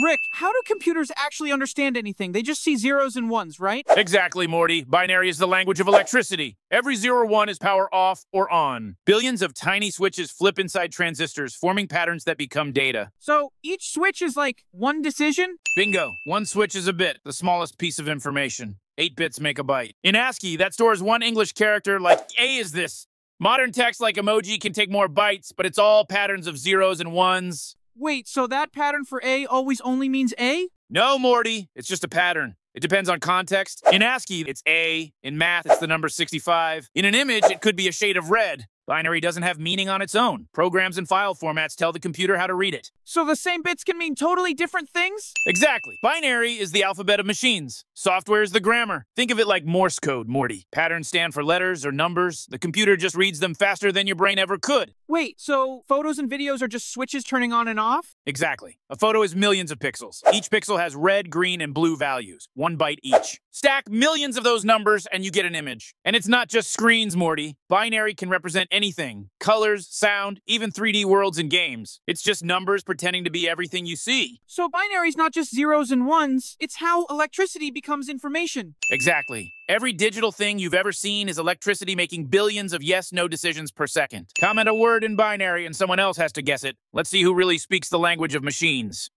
Rick, how do computers actually understand anything? They just see zeros and ones, right? Exactly, Morty. Binary is the language of electricity. Every 0 1 is power off or on. Billions of tiny switches flip inside transistors, forming patterns that become data. So each switch is like one decision? Bingo. One switch is a bit, the smallest piece of information. Eight bits make a byte. In ASCII, that stores one English character like A is this. Modern text like emoji can take more bytes, but it's all patterns of zeros and ones. Wait, so that pattern for A always only means A? No, Morty. It's just a pattern. It depends on context. In ASCII, it's A. In math, it's the number 65. In an image, it could be a shade of red. Binary doesn't have meaning on its own. Programs and file formats tell the computer how to read it. So the same bits can mean totally different things? Exactly. Binary is the alphabet of machines. Software is the grammar. Think of it like Morse code, Morty. Patterns stand for letters or numbers. The computer just reads them faster than your brain ever could. Wait, so photos and videos are just switches turning on and off? Exactly. A photo is millions of pixels. Each pixel has red, green, and blue values, one byte each. Stack millions of those numbers and you get an image. And it's not just screens, Morty. Binary can represent anything colors, sound, even 3D worlds and games. It's just numbers pretending to be everything you see. So binary's not just zeros and ones, it's how electricity becomes information. Exactly. Every digital thing you've ever seen is electricity making billions of yes no decisions per second. Comment a word in binary and someone else has to guess it. Let's see who really speaks the language of machines.